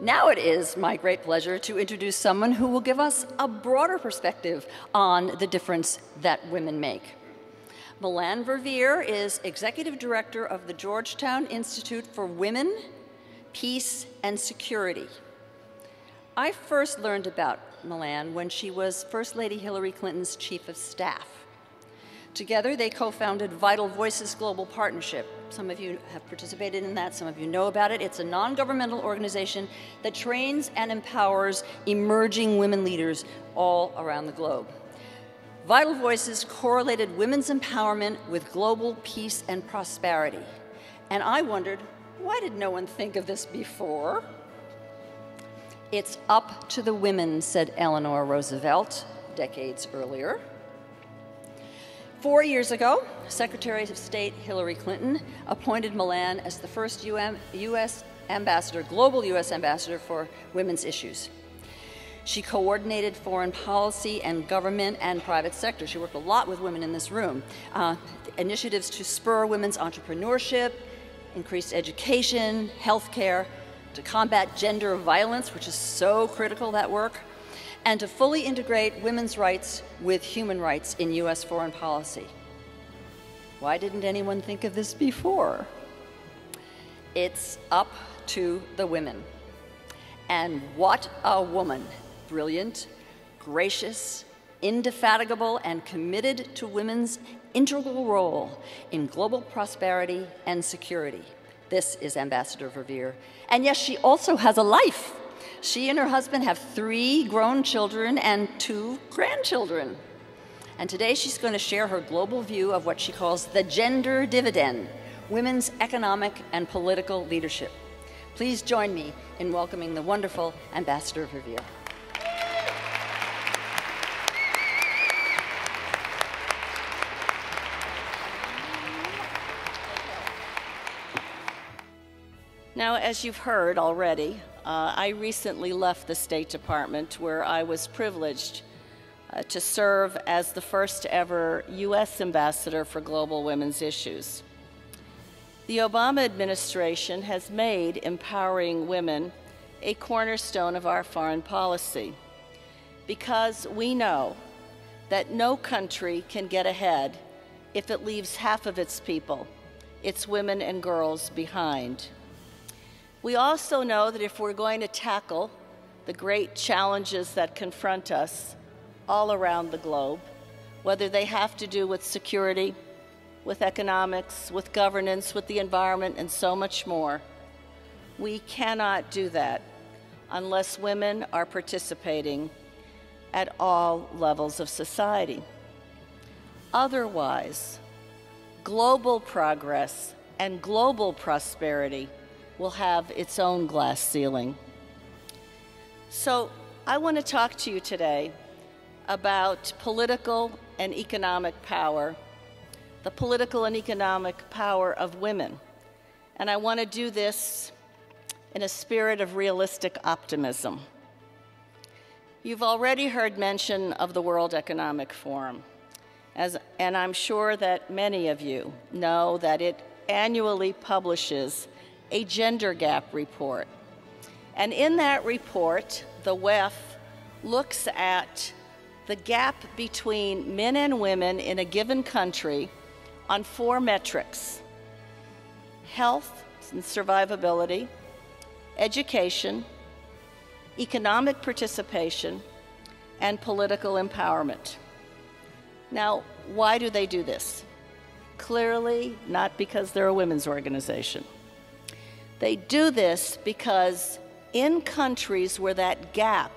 Now it is my great pleasure to introduce someone who will give us a broader perspective on the difference that women make. Melanne Verveer is Executive Director of the Georgetown Institute for Women, Peace, and Security. I first learned about Melanne when she was First Lady Hillary Clinton's Chief of Staff. Together, they co founded Vital Voices Global Partnership. Some of you have participated in that, some of you know about it. It's a non governmental organization that trains and empowers emerging women leaders all around the globe. Vital Voices correlated women's empowerment with global peace and prosperity. And I wondered, why did no one think of this before? It's up to the women, said Eleanor Roosevelt decades earlier. Four years ago, Secretary of State Hillary Clinton appointed Melanne as the first U.S. ambassador, global U.S. ambassador for women's issues. She coordinated foreign policy and government and private sector. She worked a lot with women in this room. Uh, initiatives to spur women's entrepreneurship, increased education, healthcare, to combat gender violence, which is so critical, that work, and to fully integrate women's rights with human rights in U.S. foreign policy. Why didn't anyone think of this before? It's up to the women. And what a woman! Brilliant, gracious, indefatigable, and committed to women's integral role in global prosperity and security. This is Ambassador Verveer. And yes, she also has a life. She and her husband have three grown children and two grandchildren. And today she's going to share her global view of what she calls the gender dividend women's economic and political leadership. Please join me in welcoming the wonderful Ambassador Verveer. Now, as you've heard already, uh, I recently left the State Department where I was privileged uh, to serve as the first ever U.S. Ambassador for Global Women's Issues. The Obama administration has made empowering women a cornerstone of our foreign policy because we know that no country can get ahead if it leaves half of its people, its women and girls, behind. We also know that if we're going to tackle the great challenges that confront us all around the globe, whether they have to do with security, with economics, with governance, with the environment, and so much more, we cannot do that unless women are participating at all levels of society. Otherwise, global progress and global prosperity will have its own glass ceiling. So, I want to talk to you today about political and economic power, the political and economic power of women. And I want to do this in a spirit of realistic optimism. You've already heard mention of the World Economic Forum, as, and I'm sure that many of you know that it annually publishes a gender gap report. And in that report, the WEF looks at the gap between men and women in a given country on four metrics health and survivability, education, economic participation, and political empowerment. Now, why do they do this? Clearly, not because they're a women's organization. They do this because in countries where that gap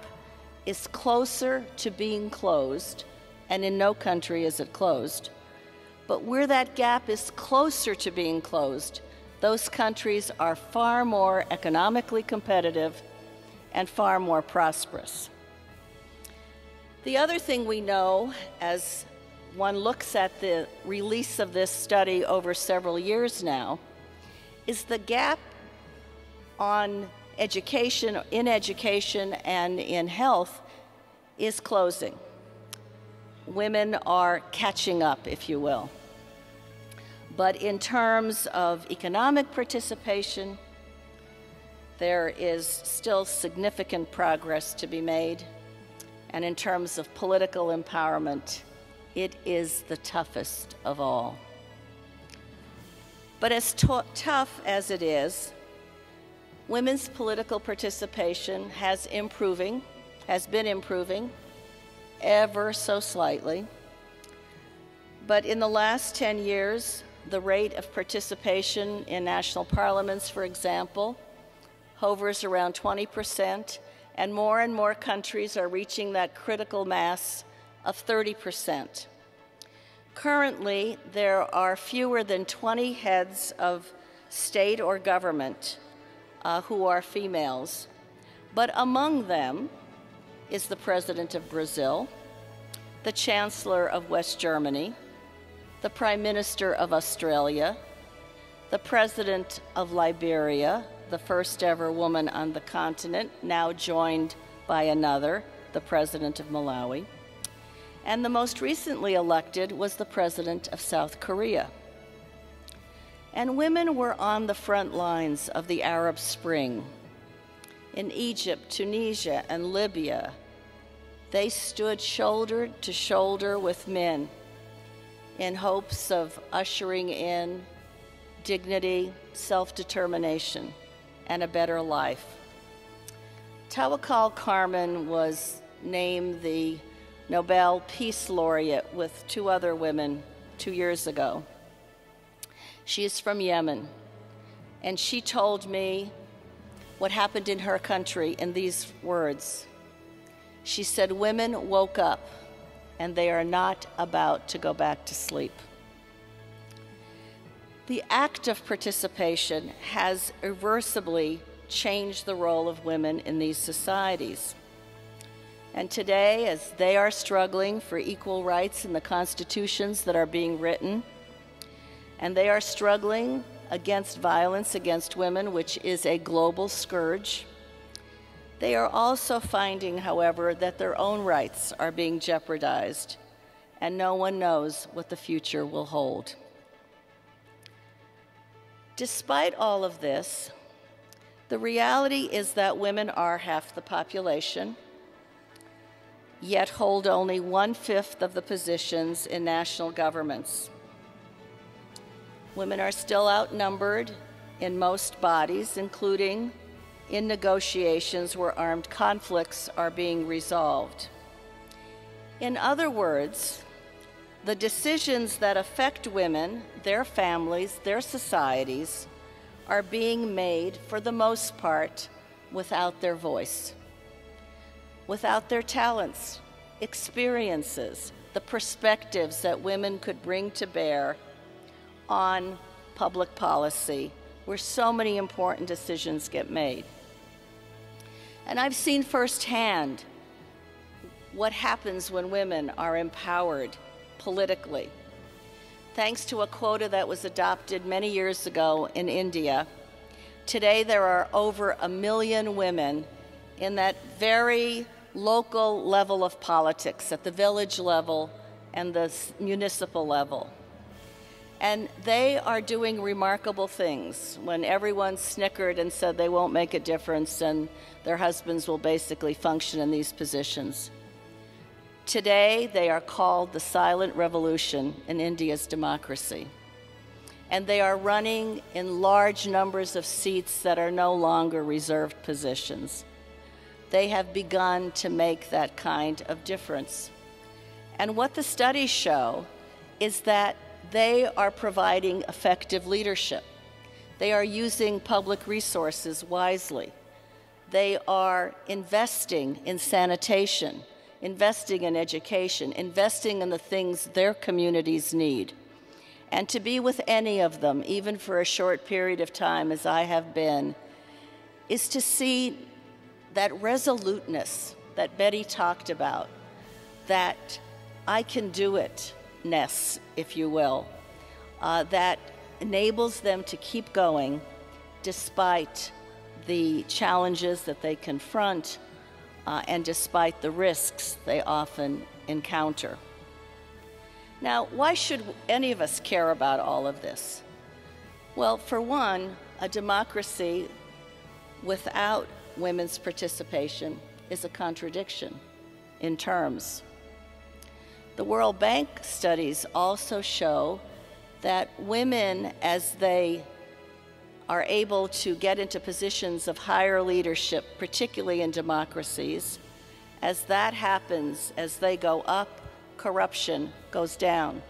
is closer to being closed, and in no country is it closed, but where that gap is closer to being closed, those countries are far more economically competitive and far more prosperous. The other thing we know as one looks at the release of this study over several years now is the gap on education, in education, and in health is closing. Women are catching up, if you will. But in terms of economic participation, there is still significant progress to be made. And in terms of political empowerment, it is the toughest of all. But as tough as it is, women's political participation has improving, has been improving ever so slightly. But in the last 10 years, the rate of participation in national parliaments, for example, hovers around 20%, and more and more countries are reaching that critical mass of 30%. Currently, there are fewer than 20 heads of state or government uh, who are females, but among them is the President of Brazil, the Chancellor of West Germany, the Prime Minister of Australia, the President of Liberia, the first ever woman on the continent, now joined by another, the President of Malawi. And the most recently elected was the President of South Korea. And women were on the front lines of the Arab Spring. In Egypt, Tunisia, and Libya, they stood shoulder to shoulder with men in hopes of ushering in dignity, self determination, and a better life. Tawakkol Karman was named the Nobel Peace Laureate with two other women two years ago. She is from Yemen, and she told me what happened in her country in these words. She said, Women woke up and they are not about to go back to sleep. The act of participation has irreversibly changed the role of women in these societies. And today, as they are struggling for equal rights in the constitutions that are being written, and they are struggling against violence against women, which is a global scourge, they are also finding, however, that their own rights are being jeopardized, and no one knows what the future will hold. Despite all of this, the reality is that women are half the population, yet hold only one fifth of the positions in national governments. Women are still outnumbered in most bodies, including in negotiations where armed conflicts are being resolved. In other words, the decisions that affect women, their families, their societies, are being made, for the most part, without their voice, without their talents, experiences, the perspectives that women could bring to bear on public policy, where so many important decisions get made. And I've seen firsthand what happens when women are empowered politically. Thanks to a quota that was adopted many years ago in India, today there are over a million women in that very local level of politics, at the village level and the municipal level. And they are doing remarkable things when everyone snickered and said they won't make a difference and their husbands will basically function in these positions. Today, they are called the silent revolution in India's democracy. And they are running in large numbers of seats that are no longer reserved positions. They have begun to make that kind of difference. And what the studies show is that they are providing effective leadership. They are using public resources wisely. They are investing in sanitation, investing in education, investing in the things their communities need. And to be with any of them, even for a short period of time, as I have been, is to see that resoluteness that Betty talked about, that I can do it ness, if you will, uh, that enables them to keep going despite the challenges that they confront uh, and despite the risks they often encounter. Now, why should any of us care about all of this? Well, for one, a democracy without women's participation is a contradiction in terms. The World Bank studies also show that women, as they are able to get into positions of higher leadership, particularly in democracies, as that happens, as they go up, corruption goes down.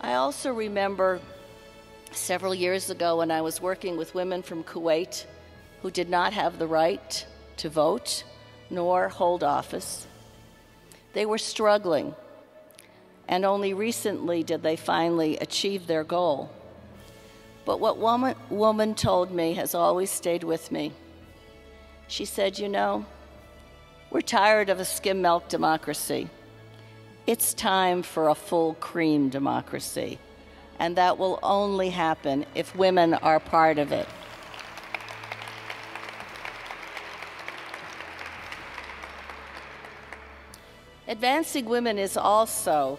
I also remember several years ago when I was working with women from Kuwait who did not have the right to vote nor hold office. They were struggling, and only recently did they finally achieve their goal. But what woman, woman told me has always stayed with me. She said, You know, we're tired of a skim milk democracy. It's time for a full cream democracy. And that will only happen if women are part of it. Advancing women is also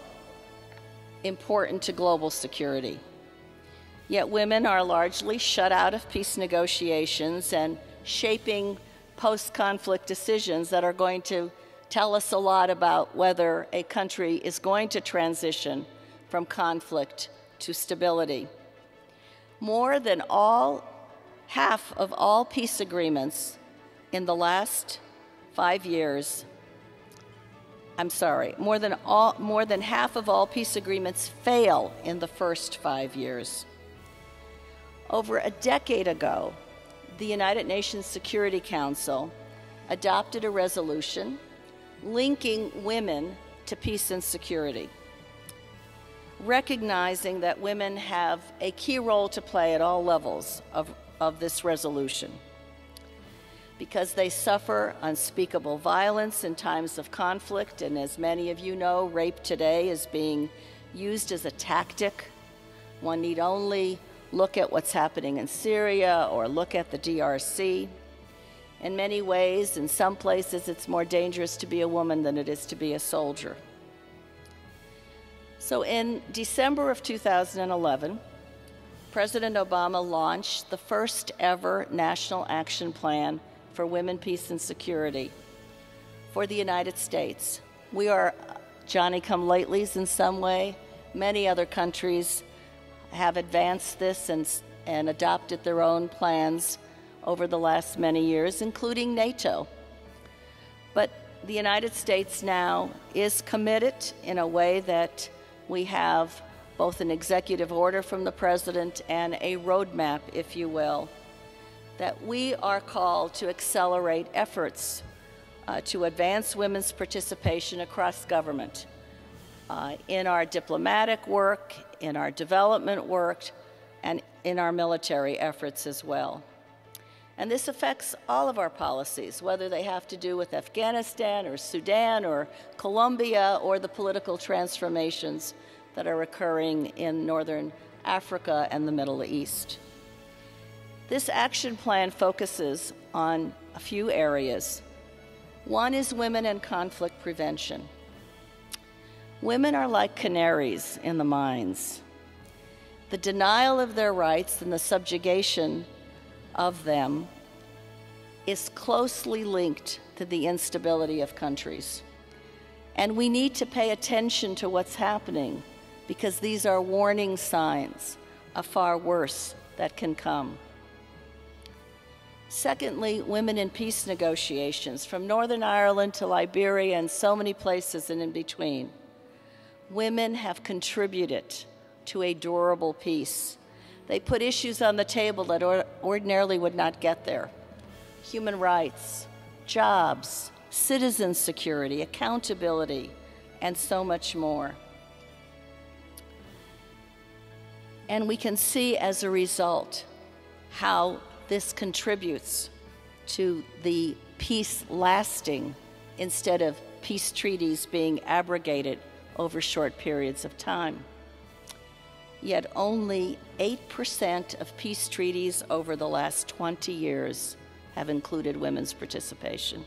important to global security. Yet women are largely shut out of peace negotiations and shaping post conflict decisions that are going to tell us a lot about whether a country is going to transition from conflict to stability. More than all, half of all peace agreements in the last five years, I'm sorry, more than, all, more than half of all peace agreements fail in the first five years. Over a decade ago, the United Nations Security Council adopted a resolution linking women to peace and security, recognizing that women have a key role to play at all levels of, of this resolution. Because they suffer unspeakable violence in times of conflict, and as many of you know, rape today is being used as a tactic. One need only look at what's happening in Syria or look at the DRC. In many ways, in some places, it's more dangerous to be a woman than it is to be a soldier. So in December of 2011, President Obama launched the first ever National Action Plan for Women, Peace, and Security for the United States. We are Johnny come latelys in some way. Many other countries have advanced this and, and adopted their own plans over the last many years, including NATO. But the United States now is committed in a way that we have both an executive order from the president and a roadmap, if you will, that we are called to accelerate efforts uh, to advance women's participation across government uh, in our diplomatic work, in our development work, and in our military efforts as well. And this affects all of our policies, whether they have to do with Afghanistan or Sudan or Colombia or the political transformations that are occurring in Northern Africa and the Middle East. This action plan focuses on a few areas. One is women and conflict prevention. Women are like canaries in the mines. The denial of their rights and the subjugation of them is closely linked to the instability of countries. And we need to pay attention to what's happening because these are warning signs of far worse that can come. Secondly, women in peace negotiations from Northern Ireland to Liberia and so many places and in between women have contributed to a durable peace. They put issues on the table that or ordinarily would not get there human rights, jobs, citizen security, accountability, and so much more. And we can see as a result how this contributes to the peace lasting instead of peace treaties being abrogated over short periods of time. Yet only 8% of peace treaties over the last 20 years have included women's participation.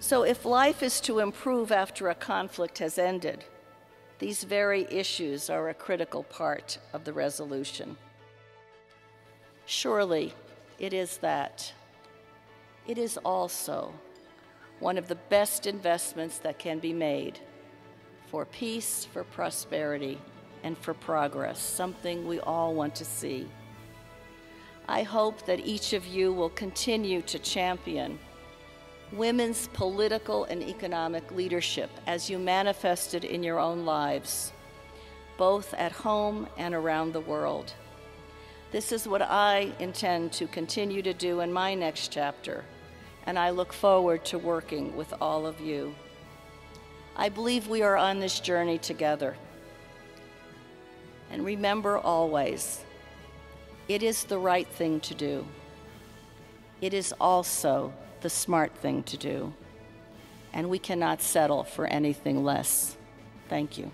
So, if life is to improve after a conflict has ended, these very issues are a critical part of the resolution. Surely it is that. It is also one of the best investments that can be made for peace, for prosperity, and for progress, something we all want to see. I hope that each of you will continue to champion women's political and economic leadership as you manifested in your own lives, both at home and around the world. This is what I intend to continue to do in my next chapter, and I look forward to working with all of you. I believe we are on this journey together. And remember always, it is the right thing to do. It is also the smart thing to do. And we cannot settle for anything less. Thank you.